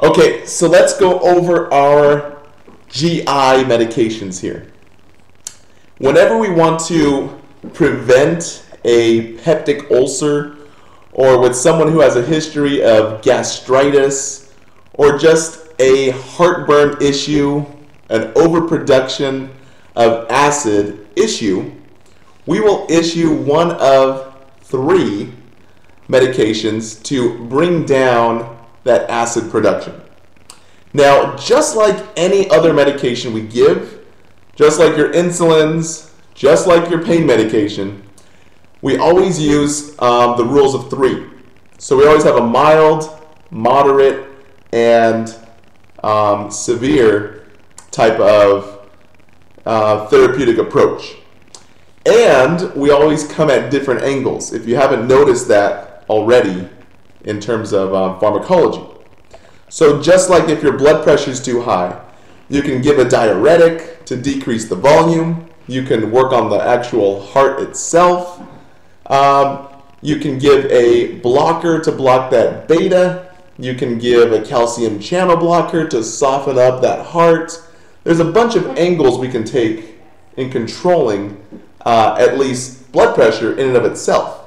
Okay, so let's go over our GI medications here. Whenever we want to prevent a peptic ulcer or with someone who has a history of gastritis or just a heartburn issue, an overproduction of acid issue, we will issue one of three medications to bring down that acid production. Now, just like any other medication we give, just like your insulins, just like your pain medication, we always use um, the rules of three. So we always have a mild, moderate, and um, severe type of uh, therapeutic approach. And we always come at different angles. If you haven't noticed that already in terms of um, pharmacology. So just like if your blood pressure is too high, you can give a diuretic to decrease the volume. You can work on the actual heart itself. Um, you can give a blocker to block that beta. You can give a calcium channel blocker to soften up that heart. There's a bunch of angles we can take in controlling uh, at least blood pressure in and of itself.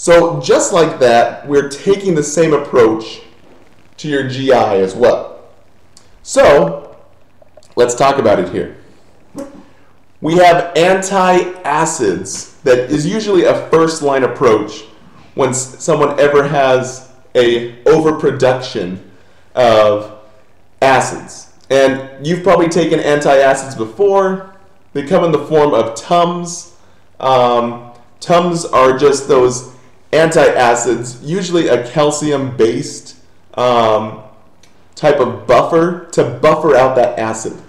So just like that, we're taking the same approach to your GI as well. So let's talk about it here. We have antacids that is usually a first line approach when someone ever has a overproduction of acids. And you've probably taken antacids before. They come in the form of TUMS. Um, TUMS are just those antacids, usually a calcium based um, type of buffer to buffer out that acid.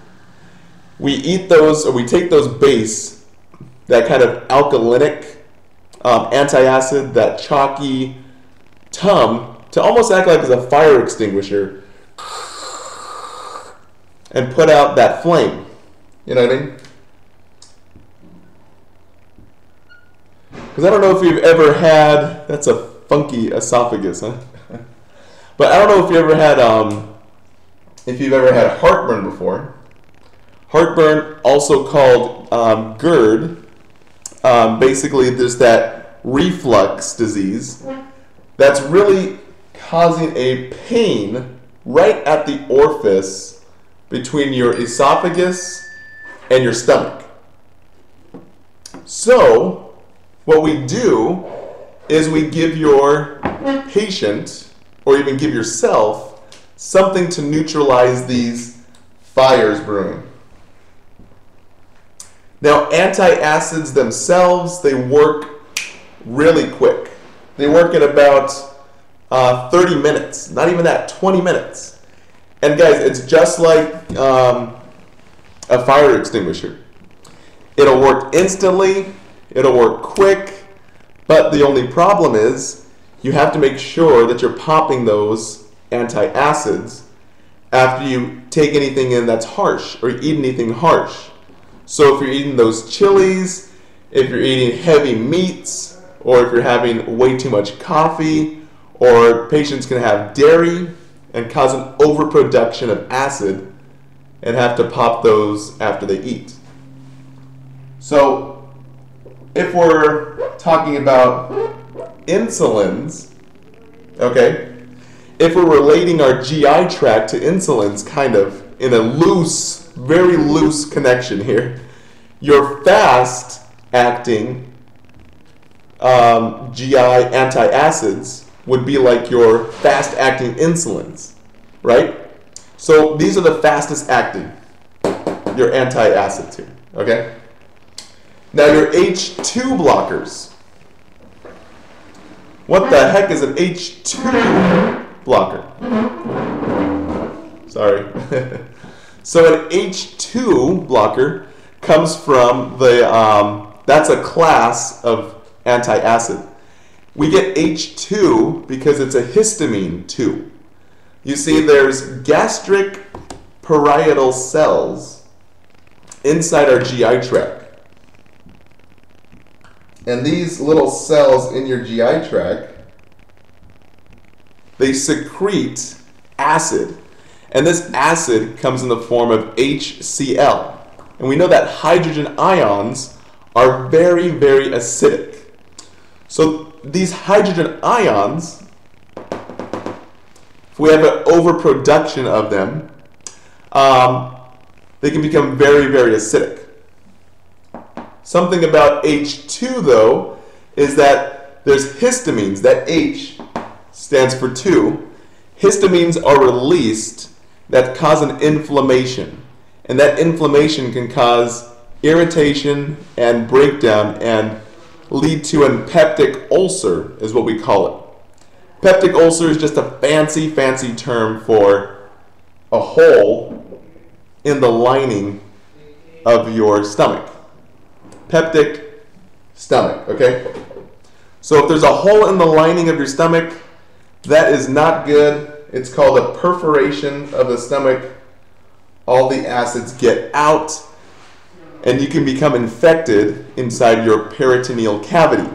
We eat those, or we take those base, that kind of alkalinic um, antacid, that chalky tum, to almost act like as a fire extinguisher and put out that flame. You know what I mean? Because I don't know if you've ever had, that's a funky esophagus, huh? but I don't know if you ever had, um, if you've ever had heartburn before. Heartburn, also called um, GERD, um, basically there's that reflux disease that's really causing a pain right at the orifice between your esophagus and your stomach. So, what we do is we give your patient, or even give yourself, something to neutralize these fires brewing. Now, antacids themselves, they work really quick. They work in about uh, 30 minutes, not even that, 20 minutes. And guys, it's just like um, a fire extinguisher. It'll work instantly, It'll work quick, but the only problem is you have to make sure that you're popping those antacids after you take anything in that's harsh or eat anything harsh. So if you're eating those chilies, if you're eating heavy meats, or if you're having way too much coffee, or patients can have dairy and cause an overproduction of acid and have to pop those after they eat. So if we're talking about insulins, okay, if we're relating our GI tract to insulins kind of in a loose, very loose connection here, your fast acting um, GI antacids would be like your fast acting insulins, right? So these are the fastest acting, your antacids here, okay? Now your H2 blockers. What the heck is an H2 blocker? Sorry. so an H2 blocker comes from the, um, that's a class of antacid. We get H2 because it's a histamine 2. You see, there's gastric parietal cells inside our GI tract. And these little cells in your GI tract, they secrete acid. And this acid comes in the form of HCl. And we know that hydrogen ions are very, very acidic. So these hydrogen ions, if we have an overproduction of them, um, they can become very, very acidic. Something about H2 though is that there's histamines. That H stands for 2. Histamines are released that cause an inflammation. And that inflammation can cause irritation and breakdown and lead to a peptic ulcer is what we call it. Peptic ulcer is just a fancy, fancy term for a hole in the lining of your stomach. Peptic stomach, okay? So if there's a hole in the lining of your stomach, that is not good. It's called a perforation of the stomach. All the acids get out and you can become infected inside your peritoneal cavity.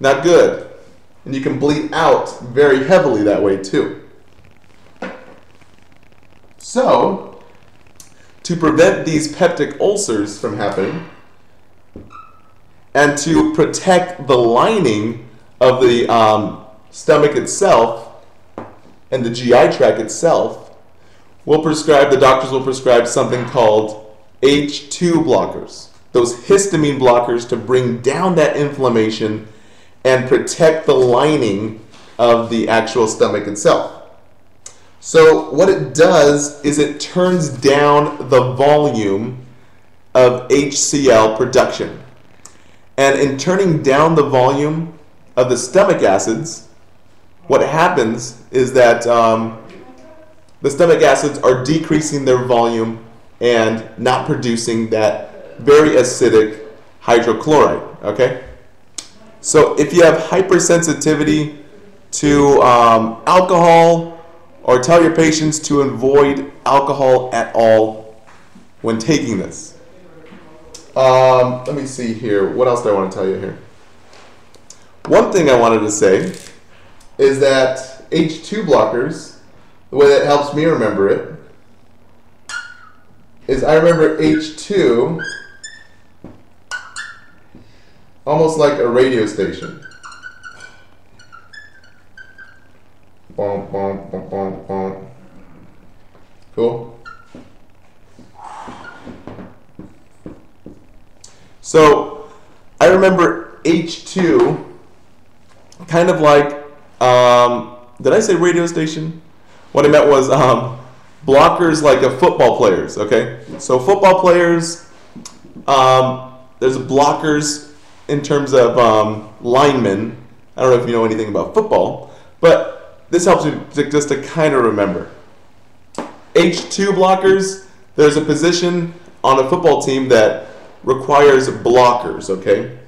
Not good. And you can bleed out very heavily that way too. So, to prevent these peptic ulcers from happening, and to protect the lining of the um, stomach itself and the GI tract itself, we'll prescribe, the doctors will prescribe something called H2 blockers. Those histamine blockers to bring down that inflammation and protect the lining of the actual stomach itself. So what it does is it turns down the volume of HCl production. And in turning down the volume of the stomach acids, what happens is that um, the stomach acids are decreasing their volume and not producing that very acidic hydrochloride. Okay? So if you have hypersensitivity to um, alcohol, or tell your patients to avoid alcohol at all when taking this. Um, let me see here. What else do I want to tell you here? One thing I wanted to say is that H2 blockers, the way that helps me remember it, is I remember H2 almost like a radio station. Bum, bum, bum, bum, bum. Cool. So I remember H2 kind of like, um, did I say radio station? What I meant was um, blockers like a football players, okay? So football players, um, there's blockers in terms of um, linemen. I don't know if you know anything about football, but this helps you to, just to kind of remember. H2 blockers, there's a position on a football team that requires blockers, okay?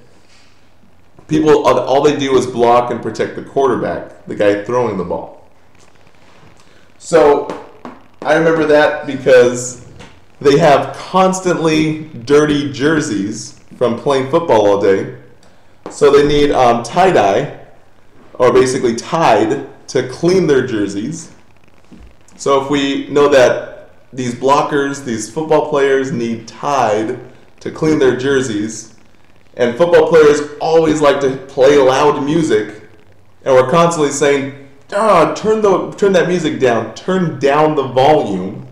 People, all they do is block and protect the quarterback, the guy throwing the ball. So, I remember that because they have constantly dirty jerseys from playing football all day. So they need um, tie-dye, or basically Tide, to clean their jerseys. So if we know that these blockers, these football players need Tide to clean their jerseys, and football players always like to play loud music, and we're constantly saying, ah, turn the turn that music down, turn down the volume,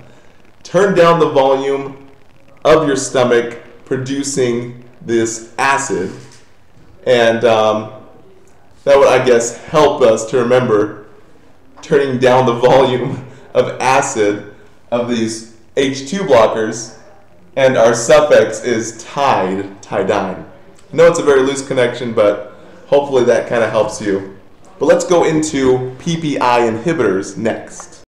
turn down the volume of your stomach producing this acid, and um, that would, I guess, help us to remember turning down the volume of acid of these H2 blockers, and our suffix is Tide, tidine. I know it's a very loose connection, but hopefully that kind of helps you. But let's go into PPI inhibitors next.